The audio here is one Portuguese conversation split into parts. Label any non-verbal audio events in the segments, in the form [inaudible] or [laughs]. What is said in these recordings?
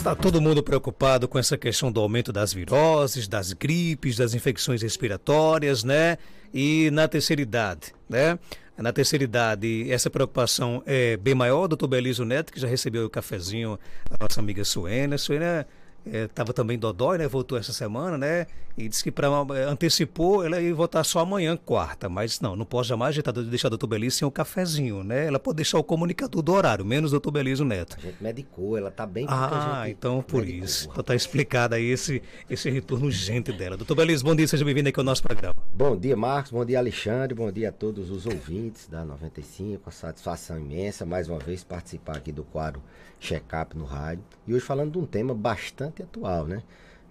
Está todo mundo preocupado com essa questão do aumento das viroses, das gripes, das infecções respiratórias, né? E na terceira idade, né? Na terceira idade, essa preocupação é bem maior. Doutor Beliso Neto, que já recebeu o cafezinho da nossa amiga Suena. Suena estava é, também dodói, né? Voltou essa semana, né? E disse que para é, antecipou, ela ia voltar só amanhã, quarta. Mas não, não posso jamais deixar, o doutor Belize sem o cafezinho, né? Ela pode deixar o comunicador do horário, menos o doutor Belize Neto. A gente medicou, ela tá bem Ah, então por medicou. isso. Então tá explicado aí esse, esse retorno urgente dela. Doutor Belize, bom dia, seja bem-vindo aqui ao nosso programa. Bom dia, Marcos, bom dia, Alexandre, bom dia a todos os ouvintes da 95, a satisfação imensa mais uma vez participar aqui do quadro Check-up no rádio. E hoje falando de um tema bastante atual, né?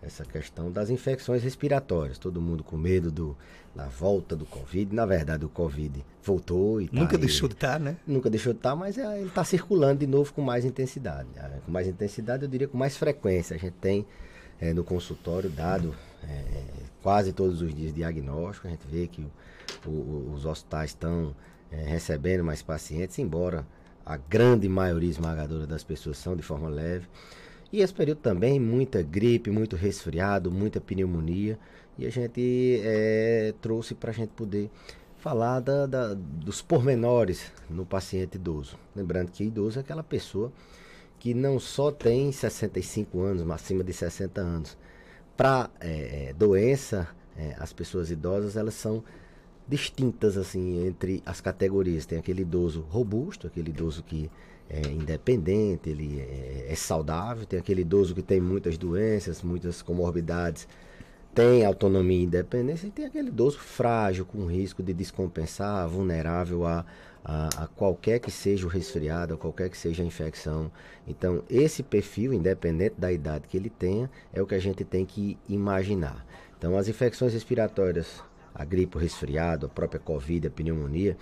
Essa questão das infecções respiratórias. Todo mundo com medo do, da volta do Covid. Na verdade, o Covid voltou e tá Nunca aí, deixou de estar, tá, né? Nunca deixou de estar, tá, mas é, ele está circulando de novo com mais intensidade. Né? Com mais intensidade, eu diria com mais frequência. A gente tem é, no consultório dado é, quase todos os dias diagnóstico. A gente vê que o, o, os hospitais estão é, recebendo mais pacientes, embora a grande maioria esmagadora das pessoas são de forma leve. E esse período também, muita gripe, muito resfriado, muita pneumonia. E a gente é, trouxe para a gente poder falar da, da, dos pormenores no paciente idoso. Lembrando que idoso é aquela pessoa que não só tem 65 anos, mas acima de 60 anos. Para é, é, doença, é, as pessoas idosas elas são distintas assim entre as categorias. Tem aquele idoso robusto, aquele idoso que é independente, ele é, é saudável, tem aquele idoso que tem muitas doenças, muitas comorbidades, tem autonomia e independência, e tem aquele idoso frágil, com risco de descompensar, vulnerável a, a, a, qualquer que seja o resfriado, a qualquer que seja a infecção. Então, esse perfil, independente da idade que ele tenha, é o que a gente tem que imaginar. Então, as infecções respiratórias a gripe, o resfriado, a própria Covid, a pneumonia,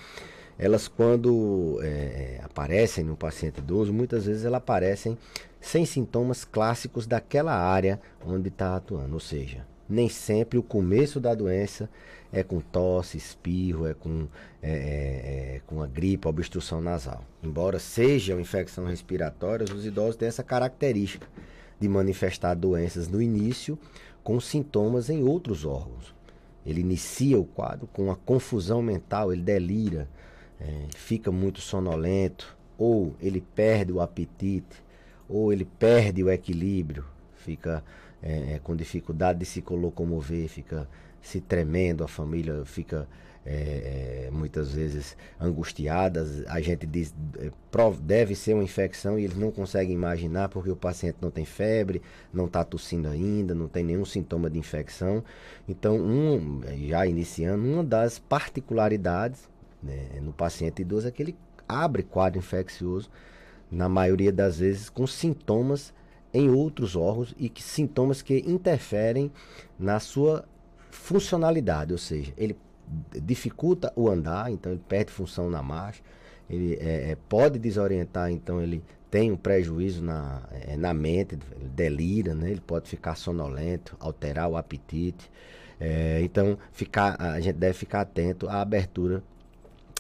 elas quando é, aparecem no paciente idoso, muitas vezes elas aparecem sem sintomas clássicos daquela área onde está atuando. Ou seja, nem sempre o começo da doença é com tosse, espirro, é com, é, é, é com a gripe, obstrução nasal. Embora sejam infecções respiratórias, os idosos têm essa característica de manifestar doenças no início com sintomas em outros órgãos. Ele inicia o quadro com uma confusão mental, ele delira, é, fica muito sonolento, ou ele perde o apetite, ou ele perde o equilíbrio, fica é, é com dificuldade de se locomover, fica se tremendo, a família fica é, é, muitas vezes angustiadas. A gente diz é, deve ser uma infecção e eles não conseguem imaginar porque o paciente não tem febre, não está tossindo ainda, não tem nenhum sintoma de infecção. Então, um, já iniciando, uma das particularidades né, no paciente idoso é que ele abre quadro infeccioso, na maioria das vezes com sintomas em outros órgãos e que sintomas que interferem na sua funcionalidade, ou seja, ele dificulta o andar, então ele perde função na marcha, ele é, é, pode desorientar, então ele tem um prejuízo na, é, na mente, ele delira, né? ele pode ficar sonolento, alterar o apetite. É, então ficar, a gente deve ficar atento à abertura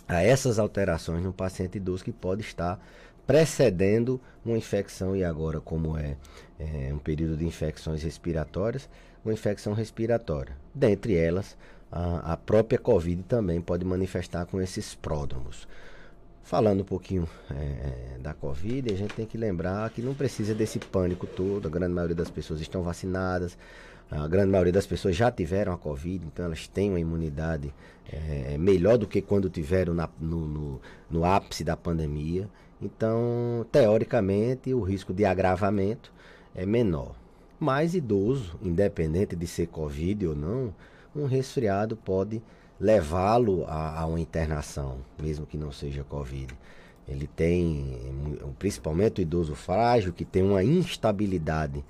a essas alterações no paciente idoso que pode estar precedendo uma infecção e agora como é, é um período de infecções respiratórias, uma infecção respiratória. Dentre elas, a, a própria Covid também pode manifestar com esses pródromos. Falando um pouquinho é, é, da Covid, a gente tem que lembrar que não precisa desse pânico todo. A grande maioria das pessoas estão vacinadas, a grande maioria das pessoas já tiveram a Covid, então elas têm uma imunidade é, melhor do que quando tiveram na, no, no, no ápice da pandemia. Então, teoricamente, o risco de agravamento é menor. Mas idoso, independente de ser Covid ou não, um resfriado pode levá-lo a, a, uma internação, mesmo que não seja Covid. Ele tem, principalmente o idoso frágil, que tem uma instabilidade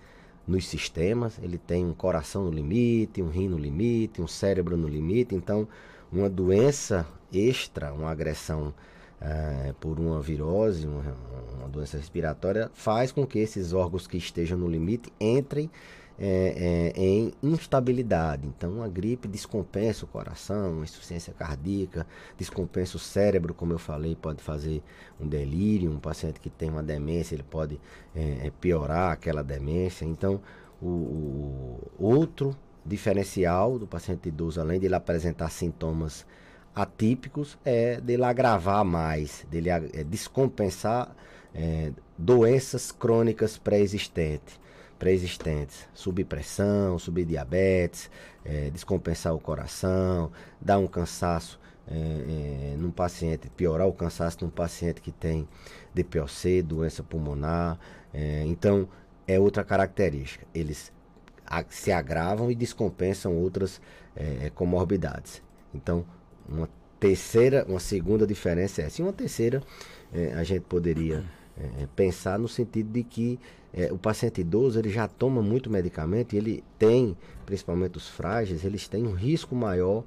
nos sistemas, ele tem um coração no limite, um rim no limite, um cérebro no limite, então uma doença extra, uma agressão é, por uma virose, uma, uma, doença respiratória, faz com que esses órgãos que estejam no limite entrem é, é, em instabilidade. Então, a gripe descompensa o coração, insuficiência cardíaca, descompensa o cérebro, como eu falei, pode fazer um delírio. Um paciente que tem uma demência, ele pode é, é, piorar aquela demência. Então, o, o outro diferencial do paciente idoso, além de ele apresentar sintomas atípicos, é dele agravar mais, dele é, descompensar é, doenças crônicas pré-existentes pré-existentes, subpressão, subdiabetes, é, descompensar o coração, dar um cansaço é, é, num paciente, piorar o cansaço num paciente que tem DPOC, doença pulmonar. É, então, é outra característica. Eles a, se agravam e descompensam outras é, comorbidades. Então, uma terceira, uma segunda diferença é essa. E uma terceira, é, a gente poderia é, pensar no sentido de que é, o paciente idoso ele já toma muito medicamento e ele tem, principalmente os frágeis, eles têm um risco maior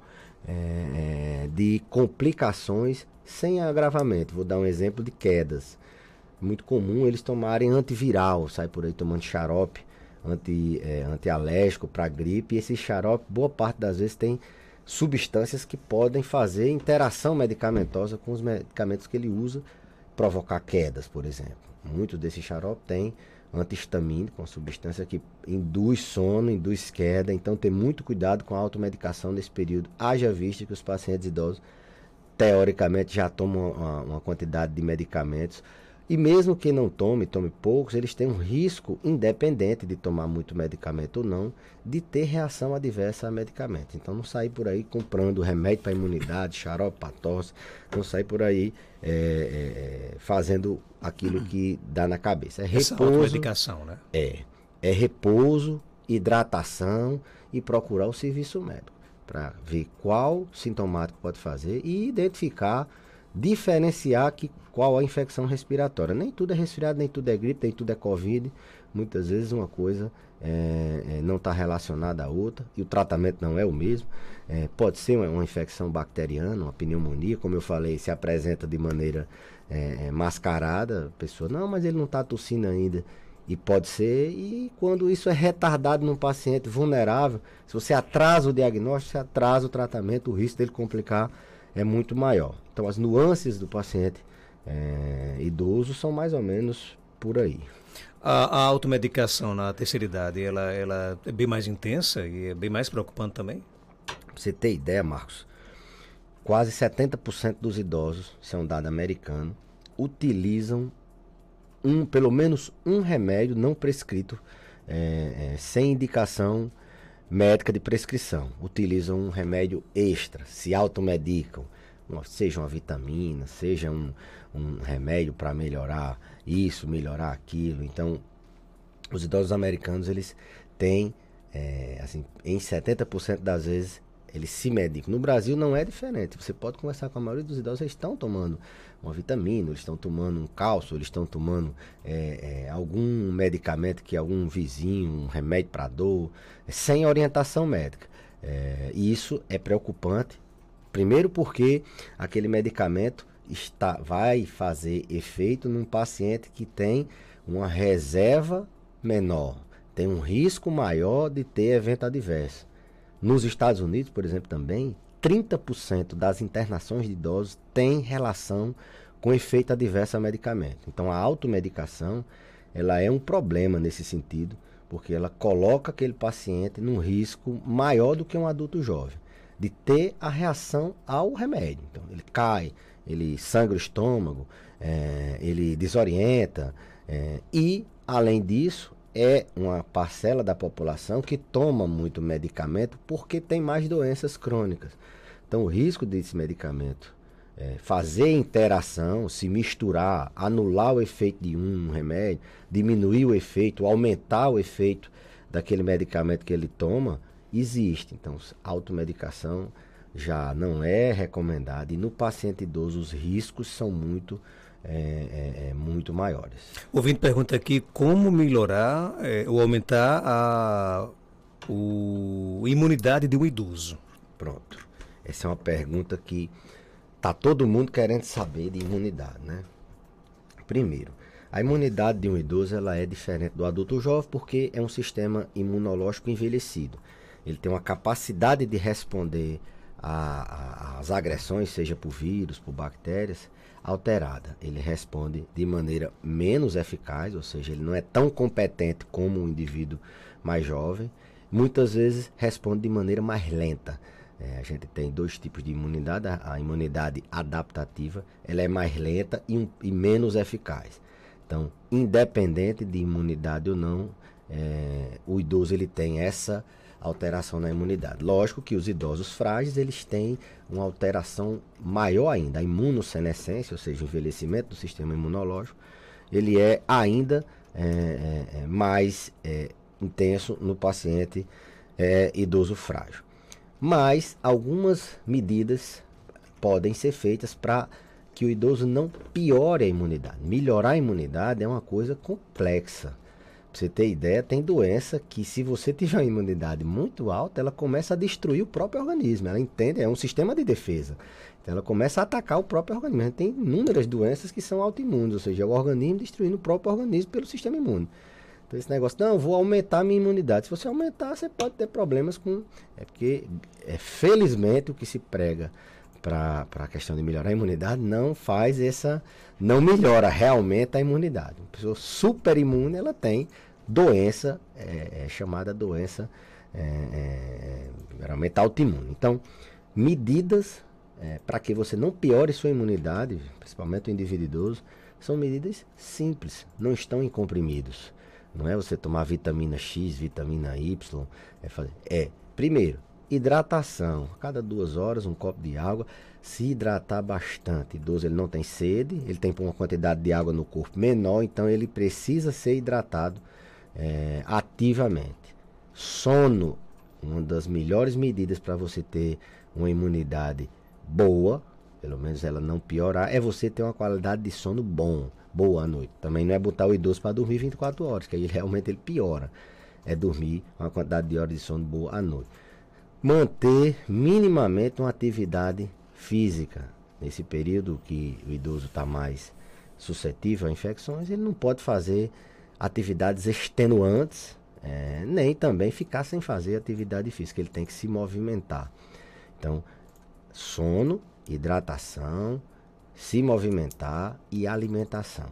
é, é, de complicações sem agravamento. Vou dar um exemplo de quedas. Muito comum eles tomarem antiviral, sai por aí tomando xarope anti, é, antialérgico para gripe. E esse xarope, boa parte das vezes, tem substâncias que podem fazer interação medicamentosa com os medicamentos que ele usa provocar quedas, por exemplo. Muitos desses xarope têm antihistamínico, uma substância que induz sono, induz queda. Então, ter muito cuidado com a automedicação nesse período. Haja vista que os pacientes idosos, teoricamente, já tomam uma, uma quantidade de medicamentos e mesmo que não tome, tome poucos, eles têm um risco, independente de tomar muito medicamento ou não, de ter reação adversa a medicamento. Então não sair por aí comprando remédio para imunidade, xarope para tosse, não sair por aí é, é, fazendo aquilo que dá na cabeça. É repouso. medicação, né? É. É repouso, hidratação e procurar o serviço médico para ver qual sintomático pode fazer e identificar diferenciar que, qual a infecção respiratória. Nem tudo é resfriado, nem tudo é gripe, nem tudo é Covid. Muitas vezes uma coisa é, é, não está relacionada à outra e o tratamento não é o mesmo. É, pode ser uma, uma, infecção bacteriana, uma pneumonia, como eu falei, se apresenta de maneira é, é, mascarada. A pessoa, não, mas ele não está tossindo ainda. E pode ser, e quando isso é retardado num paciente vulnerável, se você atrasa o diagnóstico, você atrasa o tratamento, o risco dele complicar é muito maior. Então, as nuances do paciente é, idoso são mais ou menos por aí. A, a, automedicação na terceira idade, ela, ela é bem mais intensa e é bem mais preocupante também? Pra você ter ideia, Marcos, quase 70% dos idosos, isso é um dado americano, utilizam um, pelo menos um remédio não prescrito, é, é, sem indicação médica de prescrição. Utilizam um remédio extra, se automedicam, seja uma vitamina, seja um, um remédio para melhorar isso, melhorar aquilo. Então, os idosos americanos, eles têm, é, assim, em 70% das vezes, eles se medicam. No Brasil não é diferente. Você pode conversar com a maioria dos idosos, eles estão tomando uma vitamina, eles estão tomando um cálcio, eles estão tomando é, é, algum medicamento que algum vizinho, um remédio para dor, sem orientação médica. É, e isso é preocupante. Primeiro porque aquele medicamento está, vai fazer efeito num paciente que tem uma reserva menor, tem um risco maior de ter evento adverso. Nos Estados Unidos, por exemplo, também, 30% das internações de idosos têm relação com efeito adverso a medicamento. Então a automedicação, ela é um problema nesse sentido, porque ela coloca aquele paciente num risco maior do que um adulto jovem de ter a reação ao remédio. Então ele cai, ele sangra o estômago, é, ele desorienta é, e além disso é uma parcela da população que toma muito medicamento porque tem mais doenças crônicas. Então, o risco desse medicamento é, fazer interação, se misturar, anular o efeito de um remédio, diminuir o efeito, aumentar o efeito daquele medicamento que ele toma, existe. Então, automedicação já não é recomendada e no paciente idoso os riscos são muito é, é, é, muito maiores. O ouvinte pergunta aqui como melhorar é, ou aumentar a o, imunidade de um idoso. Pronto. Essa é uma pergunta que tá todo mundo querendo saber de imunidade, né? Primeiro, a imunidade de um idoso ela é diferente do adulto jovem porque é um sistema imunológico envelhecido. Ele tem uma capacidade de responder às agressões, seja por vírus, por bactérias, alterada. Ele responde de maneira menos eficaz, ou seja, ele não é tão competente como um indivíduo mais jovem. Muitas vezes responde de maneira mais lenta. É, a gente tem dois tipos de imunidade. A, a, imunidade adaptativa ela é mais lenta e, um, e, menos eficaz. Então, independente de imunidade ou não, é, o idoso ele tem essa alteração na imunidade. Lógico que os idosos frágeis eles têm uma alteração maior ainda. A imunossenescência, ou seja, o envelhecimento do sistema imunológico, ele é ainda é, é, é mais é, intenso no paciente é, idoso frágil. Mas algumas medidas podem ser feitas para que o idoso não piore a imunidade. Melhorar a imunidade é uma coisa complexa. Pra você ter ideia, tem doença que se você tiver uma imunidade muito alta, ela começa a destruir o próprio organismo. Ela entende, é um sistema de defesa. Então ela começa a atacar o próprio organismo. Tem inúmeras doenças que são autoimunes, ou seja, é o organismo destruindo o próprio organismo pelo sistema imune. Então esse negócio, não, vou aumentar a minha imunidade. Se você aumentar, você pode ter problemas com. É porque, é, felizmente, o que se prega para a questão de melhorar a imunidade não faz essa. não melhora realmente a imunidade. Uma pessoa super imune, ela tem doença, é, é chamada doença é, é, geralmente autoimune. Então, medidas é, para que você não piore sua imunidade, principalmente o indivíduo idoso, são medidas simples, não estão em comprimidos. Não é você tomar vitamina X, vitamina Y. É, fazer, é primeiro, hidratação. Cada duas horas, um copo de água. Se hidratar bastante. Idoso ele não tem sede, ele tem uma quantidade de água no corpo menor, então ele precisa ser hidratado é, ativamente. Sono, uma das melhores medidas para você ter uma imunidade boa, pelo menos ela não piorar, é você ter uma qualidade de sono bom, boa à noite. Também não é botar o idoso para dormir 24 horas, que aí [laughs] realmente ele piora. É dormir uma quantidade de horas de sono boa à noite manter minimamente uma atividade física. Nesse período que o idoso está mais suscetível a infecções, ele não pode fazer atividades extenuantes, é, nem também ficar sem fazer atividade física. Ele tem que se movimentar. Então, sono, hidratação, se movimentar e alimentação.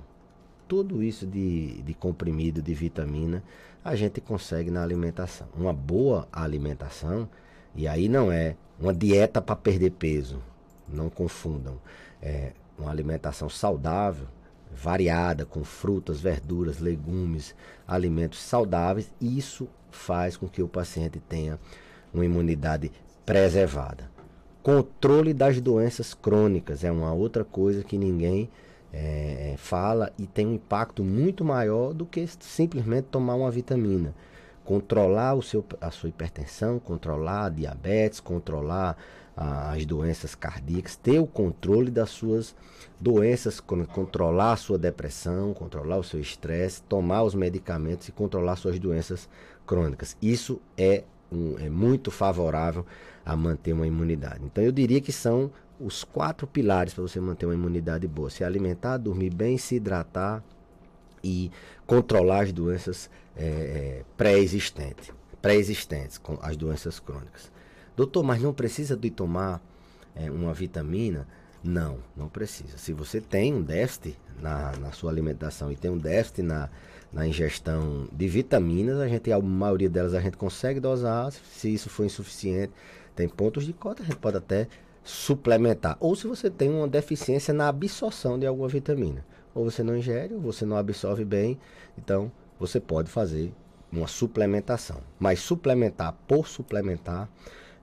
Tudo isso de, de comprimido, de vitamina, a gente consegue na alimentação. Uma boa alimentação e aí não é uma dieta para perder peso, não confundam. É uma alimentação saudável, variada, com frutas, verduras, legumes, alimentos saudáveis. Isso faz com que o paciente tenha uma imunidade preservada. Controle das doenças crônicas é uma outra coisa que ninguém é, fala e tem um impacto muito maior do que simplesmente tomar uma vitamina controlar o seu, a sua hipertensão, controlar a diabetes, controlar as doenças cardíacas, ter o controle das suas doenças, controlar a sua depressão, controlar o seu estresse, tomar os medicamentos e controlar suas doenças crônicas. Isso é, um, é muito favorável a manter uma imunidade. Então eu diria que são os quatro pilares para você manter uma imunidade boa: se alimentar, dormir bem, se hidratar e controlar as doenças é, é, pré-existentes, pré-existentes, com as doenças crônicas. Doutor, mas não precisa de tomar é, uma vitamina? Não, não precisa. Se você tem um déficit na, na sua alimentação e tem um déficit na, na ingestão de vitaminas, a gente, a maioria delas a gente consegue dosar. Se isso for insuficiente, tem pontos de cota, a gente pode até suplementar. Ou se você tem uma deficiência na absorção de alguma vitamina. Ou você não ingere, ou você não absorve bem. Então, você pode fazer uma suplementação. Mas suplementar por suplementar,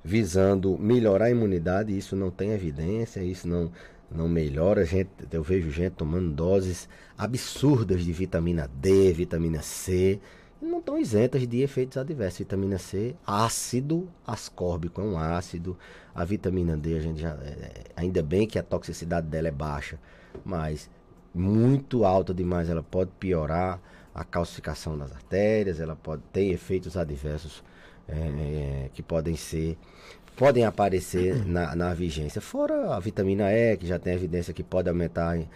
visando melhorar a imunidade, isso não tem evidência, isso não, não melhora. Gente, eu vejo gente tomando doses absurdas de vitamina D, vitamina C, e não estão isentas de efeitos adversos. Vitamina C, ácido ascórbico, é um ácido. A vitamina D, a gente já, é, ainda bem que a toxicidade dela é baixa, mas muito alta demais ela pode piorar a calcificação das artérias, ela pode ter efeitos adversos é, que podem ser podem aparecer [clears throat] na, na, vigência. Fora a vitamina E, que já tem evidência que pode aumentar uh,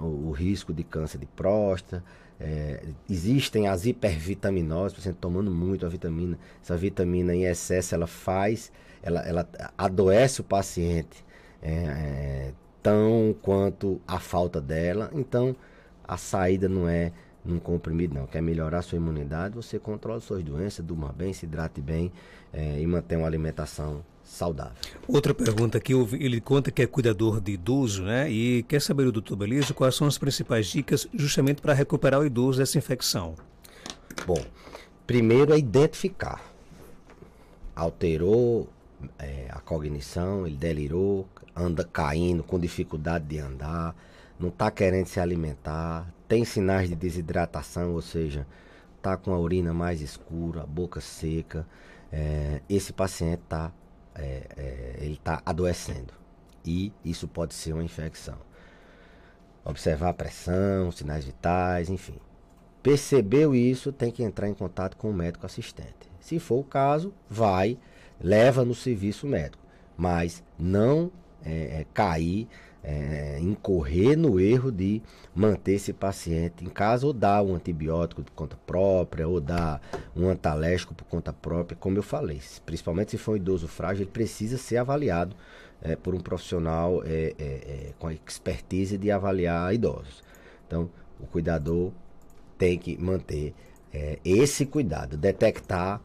o, o, risco de câncer de próstata. É, existem as hipervitaminoses, por exemplo, tomando muito a vitamina. Essa vitamina em excesso, ela faz, ela, ela adoece o paciente é, é, tão quanto a falta dela. Então, a saída não é num comprimido, não. Quer melhorar sua imunidade, você controla suas doenças, durma bem, se hidrate bem é, e mantenha uma alimentação saudável. Outra pergunta aqui, ele conta que é cuidador de idoso, né? E quer saber do doutor Belizo quais são as principais dicas justamente para recuperar o idoso dessa infecção. Bom, primeiro é identificar. Alterou é, a cognição, ele delirou, anda caindo, com dificuldade de andar, não está querendo se alimentar, tem sinais de desidratação, ou seja, está com a urina mais escura, a boca seca. É, esse paciente está é, é, ele está adoecendo e isso pode ser uma infecção. Observar a pressão, sinais vitais, enfim. Percebeu isso, tem que entrar em contato com o médico assistente. Se for o caso, vai, leva no serviço médico, mas não é, é cair é, incorrer no erro de manter esse paciente em casa ou dar um antibiótico por conta própria ou dar um antalégico por conta própria, como eu falei. Principalmente se for um idoso frágil, ele precisa ser avaliado é, por um profissional é, é, com a expertise de avaliar idosos. Então, o cuidador tem que manter esse cuidado, detectar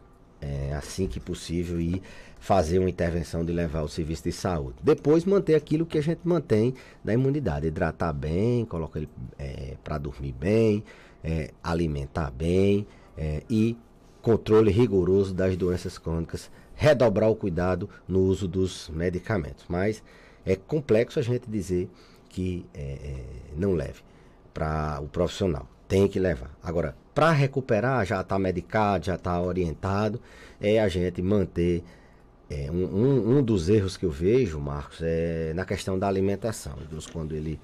assim que possível e fazer uma intervenção de levar o serviço de saúde. Depois manter aquilo que a gente mantém da imunidade, hidratar bem, colocar ele é, para dormir bem, é, alimentar bem é, e controle rigoroso das doenças crônicas, redobrar o cuidado no uso dos medicamentos. Mas é complexo a gente dizer que é, é, não leve para o profissional. Tem que levar. Agora, para recuperar, já está medicado, já está orientado, é a gente manter é, um, um, um, dos erros que eu vejo, Marcos, é na questão da alimentação. Deus, quando ele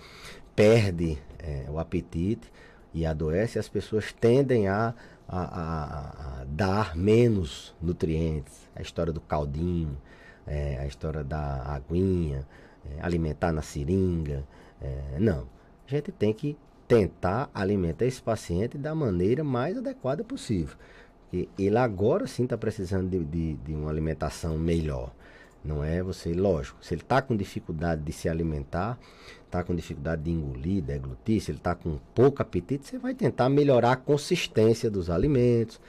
perde é, o apetite e adoece, as pessoas tendem a, a, a, a dar menos nutrientes. A história do caldinho, é, a história da aguinha, é, alimentar na seringa. É, não. A gente tem que tentar alimentar esse paciente da maneira mais adequada possível ele agora sim está precisando de, de, de, uma alimentação melhor. Não é você, lógico, se ele está com dificuldade de se alimentar, está com dificuldade de engolir, deglutir, se ele está com pouco apetite, você vai tentar melhorar a consistência dos alimentos,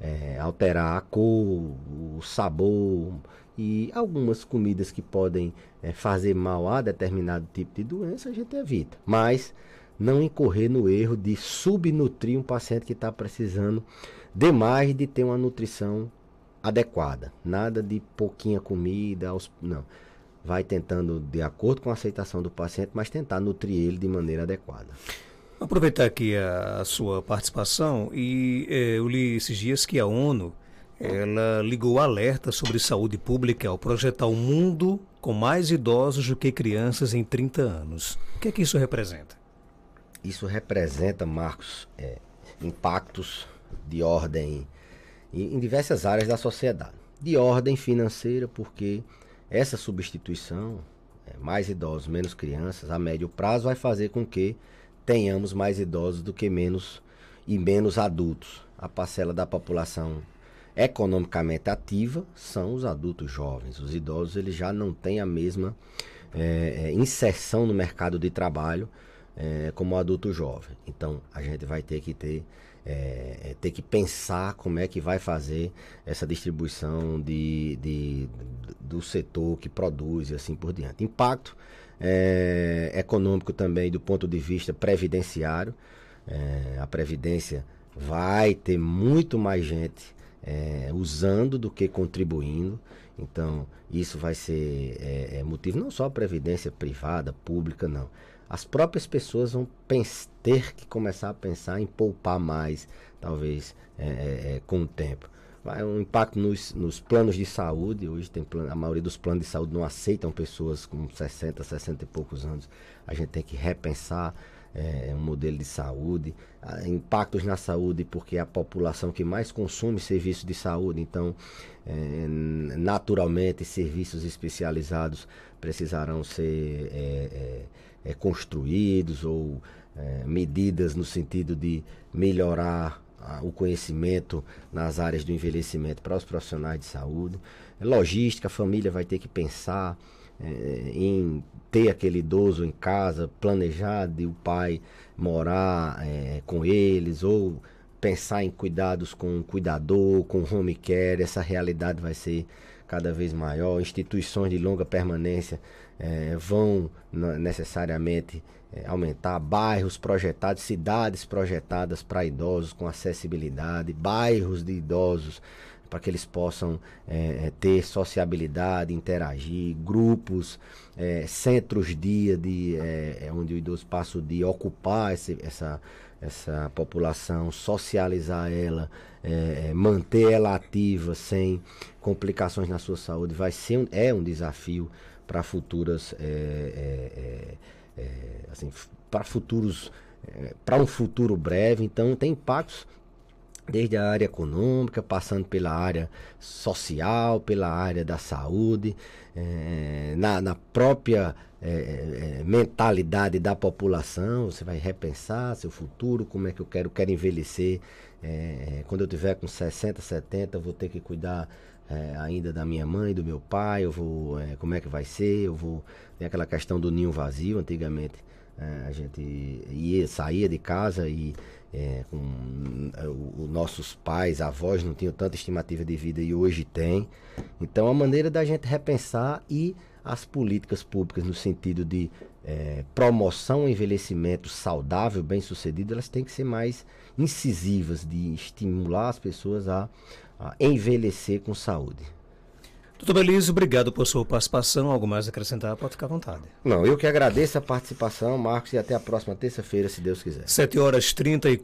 é, alterar a cor, o sabor e algumas comidas que podem é, fazer mal a determinado tipo de doença, a gente evita. Mas não incorrer no erro de subnutrir um paciente que está precisando demais de ter uma nutrição adequada. Nada de pouquinha comida, aos, não. Vai tentando, de acordo com a aceitação do paciente, mas tentar nutrir ele de maneira adequada. Aproveitar aqui a, sua participação e eh, eu li esses dias que a ONU ela ligou alerta sobre saúde pública ao projetar um mundo com mais idosos do que crianças em 30 anos. O que é que isso representa? Isso representa, Marcos, é, impactos de ordem em diversas áreas da sociedade. De ordem financeira, porque essa substituição, é, mais idosos, menos crianças, a médio prazo vai fazer com que tenhamos mais idosos do que menos e menos adultos. A parcela da população economicamente ativa são os adultos jovens. Os idosos eles já não têm a mesma é, inserção no mercado de trabalho é, como adulto jovem. Então a gente vai ter que ter é, é, ter que pensar como é que vai fazer essa distribuição de, de, do setor que produz e assim por diante. Impacto é, econômico também do ponto de vista previdenciário. É, a Previdência vai ter muito mais gente é, usando do que contribuindo. Então, isso vai ser é, motivo não só a Previdência privada, pública, não as próprias pessoas vão ter que começar a pensar em poupar mais, talvez, é, é, é, com o tempo. Vai um impacto nos, nos planos de saúde. Hoje tem a maioria dos planos de saúde não aceitam pessoas com 60, 60 e poucos anos. A gente tem que repensar é, um modelo de saúde, impactos na saúde, porque é a população que mais consome serviços de saúde, então, é, naturalmente, serviços especializados precisarão ser é, é, é construídos ou é, medidas no sentido de melhorar o conhecimento nas áreas do envelhecimento para os profissionais de saúde. Logística, a família vai ter que pensar é, em ter aquele idoso em casa, planejar de o pai morar é, com eles ou pensar em cuidados com o cuidador, com home care, essa realidade vai ser cada vez maior. Instituições de longa permanência é, vão necessariamente é, aumentar bairros projetados, cidades projetadas para idosos com acessibilidade, bairros de idosos para que eles possam é, é, ter sociabilidade, interagir, grupos, é, centros-dia de é, é, onde o idoso passa o dia, ocupar esse, essa, essa população, socializar ela, é, manter ela ativa sem complicações na sua saúde, vai ser um, é um desafio para futuras assim, para futuros para um futuro breve, então tem impactos desde a área econômica, passando pela área social, pela área da saúde, é, na, na, própria é, é, mentalidade da população. Você vai repensar seu futuro, como é que eu quero, quero envelhecer. quando eu tiver com 60, 70, eu vou ter que cuidar ainda da minha mãe, do meu pai, eu vou, como é que vai ser, eu vou. Tem aquela questão do ninho vazio, antigamente a gente ia, saía de casa e é, com os nossos pais, avós não tinham tanta estimativa de vida e hoje tem. Então a maneira da gente repensar e as políticas públicas no sentido de é, promoção ao envelhecimento saudável, bem sucedido, elas têm que ser mais incisivas, de estimular as pessoas a, a envelhecer com saúde. Doutor Belize, obrigado por sua participação. Algo mais a acrescentar, pode ficar à vontade. Não, eu que agradeço a participação, Marcos, e até a próxima terça-feira, se Deus quiser. 7 horas 30 e